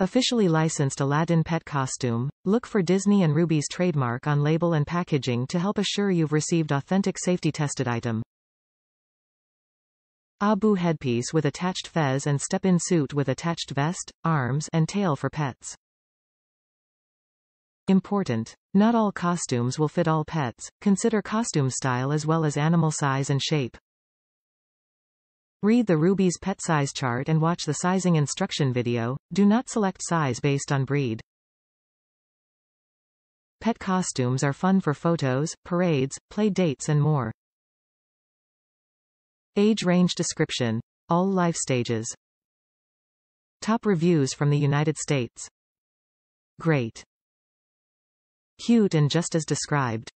Officially licensed Aladdin pet costume. Look for Disney and Rubie's trademark on label and packaging to help assure you've received authentic safety-tested item. Abu headpiece with attached fez and step-in suit with attached vest, arms, and tail for pets. Important. Not all costumes will fit all pets. Consider costume style as well as animal size and shape. Read the Rubie's pet size chart and watch the sizing instruction video. Do not select size based on breed. Pet costumes are fun for photos, parades, play dates and more. Age range description. All life stages. Top reviews from the United States. Great. Cute and just as described.